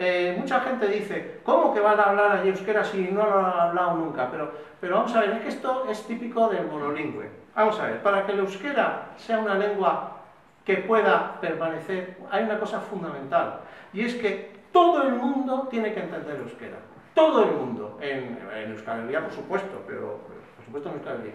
eh, mucha gente dice, ¿cómo que van a hablar allí euskera si no lo han hablado nunca? Pero, pero vamos a ver, es que esto es típico del monolingüe. Vamos a ver, para que el euskera sea una lengua que pueda permanecer, hay una cosa fundamental, y es que todo el mundo tiene que entender euskera. Todo el mundo, en, en Euskal por supuesto, pero por supuesto en Euskal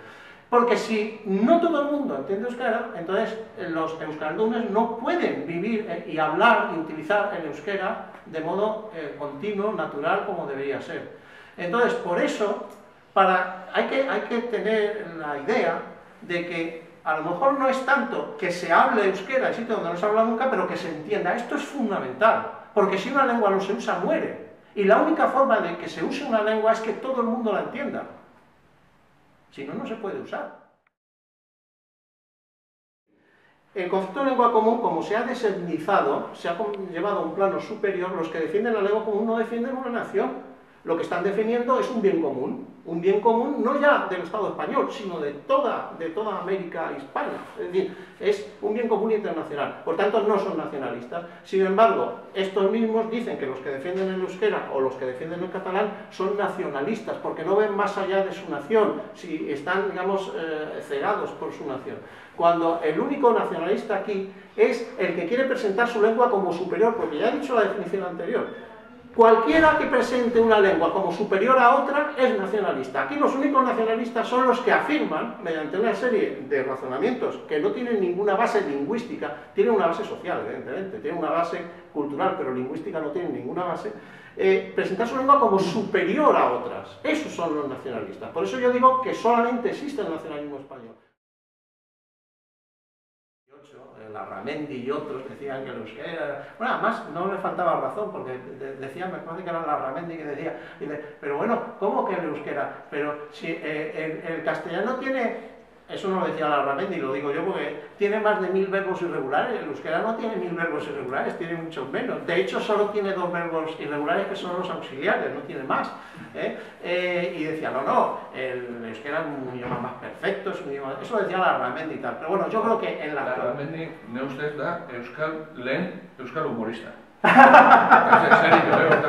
porque si no todo el mundo entiende euskera, entonces los euskaldunes no pueden vivir eh, y hablar y utilizar el euskera de modo eh, continuo, natural, como debería ser. Entonces, por eso, para, hay, que, hay que tener la idea de que a lo mejor no es tanto que se hable euskera en sitio donde no se habla nunca, pero que se entienda. Esto es fundamental, porque si una lengua no se usa, muere. Y la única forma de que se use una lengua es que todo el mundo la entienda. Si no, no se puede usar. El concepto de lengua común, como se ha desemnizado, se ha llevado a un plano superior, los que defienden la lengua común no defienden una nación, lo que están defendiendo es un bien común, un bien común no ya del Estado español, sino de toda, de toda América hispana, es decir, es un bien común internacional, por tanto no son nacionalistas. Sin embargo, estos mismos dicen que los que defienden el euskera o los que defienden el catalán son nacionalistas, porque no ven más allá de su nación, si están, digamos, eh, cegados por su nación. Cuando el único nacionalista aquí es el que quiere presentar su lengua como superior, porque ya he dicho la definición anterior, Cualquiera que presente una lengua como superior a otra es nacionalista. Aquí los únicos nacionalistas son los que afirman, mediante una serie de razonamientos que no tienen ninguna base lingüística, tienen una base social, evidentemente, tienen una base cultural, pero lingüística no tienen ninguna base, eh, presentar su lengua como superior a otras. Esos son los nacionalistas. Por eso yo digo que solamente existe el nacionalismo español. La Ramendi y otros decían que el euskera... Bueno, además no le faltaba razón, porque decían, me parece que era la Ramendi que decía, pero bueno, ¿cómo que el euskera? Pero si eh, el castellano tiene eso no lo decía la Ramendi, lo digo yo porque tiene más de mil verbos irregulares. El euskera no tiene mil verbos irregulares, tiene muchos menos. De hecho, solo tiene dos verbos irregulares que son los auxiliares, no tiene más. ¿eh? Eh, y decía, no, no, el euskera es un idioma más perfecto, es un idioma... Eso lo decía la Ramendi y tal. Pero bueno, yo creo que en la... La Ramendi, ne usted da euskal len, euskal humorista. serio,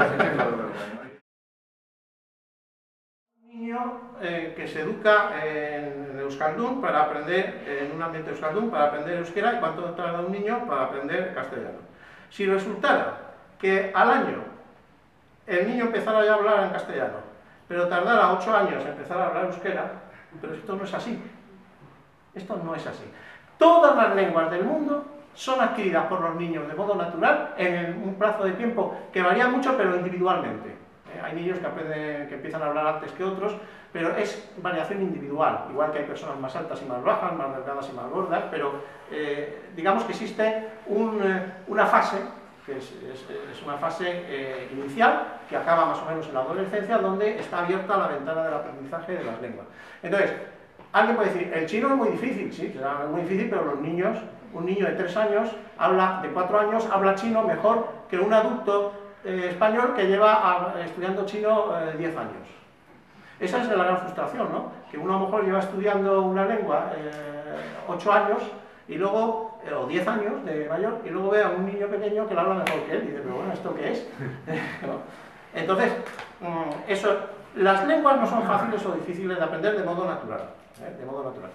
Eh, que se educa en Euskaldun para aprender, en un ambiente Euskaldun, para aprender euskera y cuánto tarda un niño para aprender castellano. Si resultara que al año el niño empezara ya a hablar en castellano, pero tardara ocho años en empezar a hablar euskera, pero esto no es así. Esto no es así. Todas las lenguas del mundo son adquiridas por los niños de modo natural en un plazo de tiempo que varía mucho, pero individualmente hay niños que, empiezan a hablar antes que otros, pero es variación individual, igual que hay personas más altas y más bajas, más delgadas y más gordas, pero eh, digamos que existe eh, una fase, que es, una fase eh, inicial, que acaba más o menos en la adolescencia, donde está abierta la ventana del aprendizaje de las lenguas. Entonces, alguien puede decir, el chino es muy difícil, sí, es muy difícil, pero los niños, un niño de tres años, habla, de cuatro años, habla chino mejor que un adulto eh, español que lleva estudiando chino 10 eh, años. Esa es la gran frustración, ¿no? Que uno a lo mejor lleva estudiando una lengua 8 eh, años y luego, o 10 años de mayor, y luego ve a un niño pequeño que lo habla mejor que él y dice, pero bueno, ¿esto qué es? Entonces, mm, eso, las lenguas no son fáciles o difíciles de aprender de modo natural. De modo natural.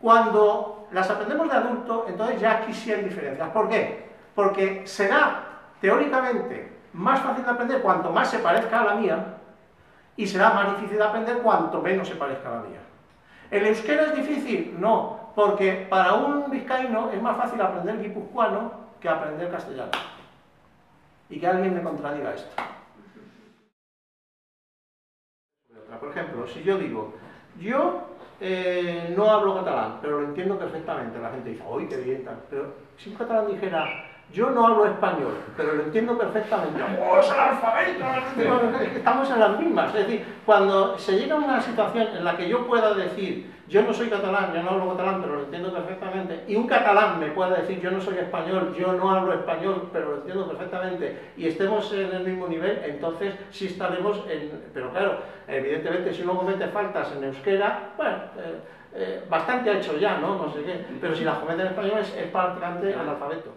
Cuando las aprendemos de adulto, entonces ya aquí sí hay diferencias. ¿Por qué? Porque será teóricamente más fácil de aprender cuanto más se parezca a la mía y será más difícil de aprender cuanto menos se parezca a la mía. ¿El euskera es difícil? No, porque para un vizcaíno es más fácil aprender guipuzcoano que aprender castellano. Y que alguien me contradiga esto. Por ejemplo, si yo digo, yo eh, no hablo catalán, pero lo entiendo perfectamente, la gente dice, ¡uy, qué bien! Pero si un catalán dijera, yo no hablo español, pero lo entiendo perfectamente. ¡Oh, es el alfabeto! Estamos en las mismas. Es decir, cuando se llega a una situación en la que yo pueda decir, yo no soy catalán, yo no hablo catalán, pero lo entiendo perfectamente, y un catalán me pueda decir, yo no soy español, yo no hablo español, pero lo entiendo perfectamente, y estemos en el mismo nivel, entonces sí estaremos en... Pero claro, evidentemente si uno comete faltas en euskera, bueno... Eh, eh, bastante ha hecho ya, ¿no? No sé qué, pero si la comete en español es, es prácticamente analfabeto.